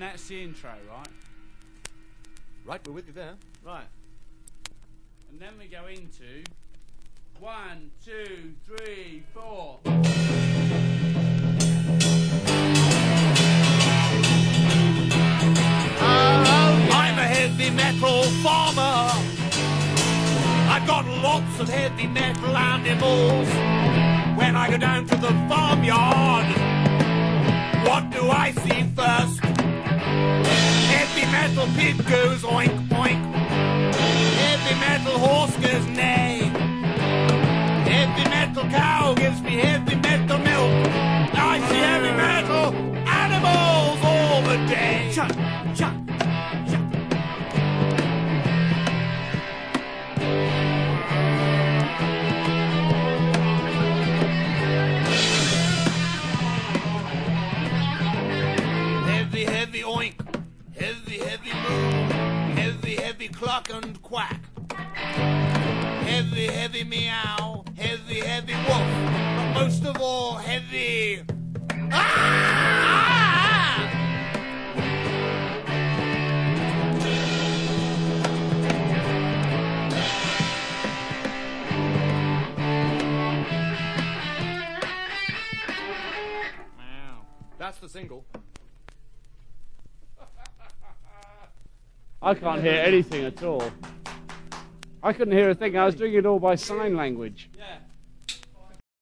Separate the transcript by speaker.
Speaker 1: that's the intro, right?
Speaker 2: Right, we're with you there.
Speaker 1: Right. And then we go into one, two, three, four. Uh-huh.
Speaker 3: I'm a heavy metal farmer. I've got lots of heavy metal animals. When I go down to the farmyard, what do I see first? Metal pig goes oink oink. Heavy metal horse goes neigh. Heavy metal cow gives me heavy metal milk. I see heavy metal animals all the day. Chuck, chuck. Heavy, cluck and quack. Heavy, heavy meow. Heavy, heavy woof. But most of all, heavy. Ah!
Speaker 2: That's the single.
Speaker 1: I can't hear anything at all. I couldn't hear a thing. I was doing it all by sign language.
Speaker 2: Yeah.